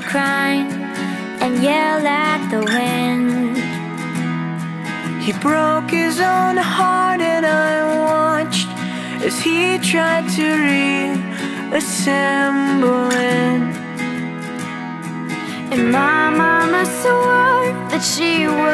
crying and yelled at the wind. He broke his own heart and I watched as he tried to reassemble it. And my mama swore that she would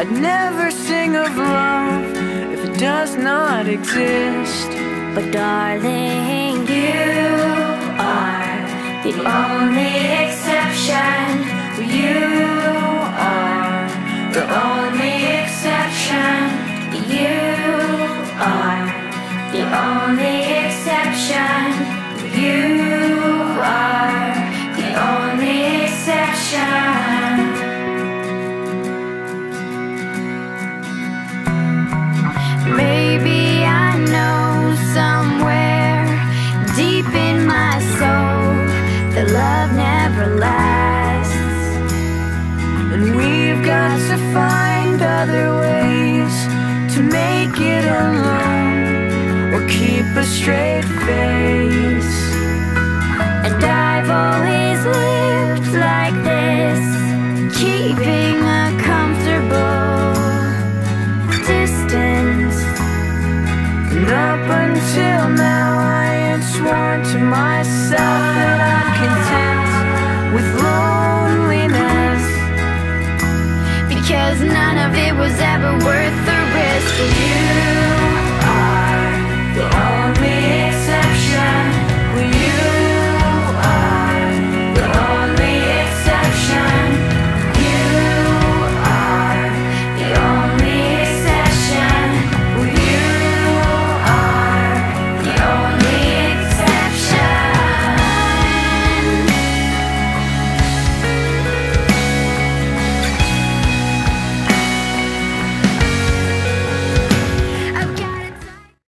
I'd never sing of love if it does not exist. But darling, you are the only exception. You are the only exception. You are the only exception. You are the only exception. Never lasts. And we've got to find other ways to make it alone or keep a straight face. And I've always lived like this, keeping a comfortable distance. And up until now, I had sworn to myself